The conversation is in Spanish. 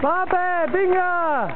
¡Pape, venga!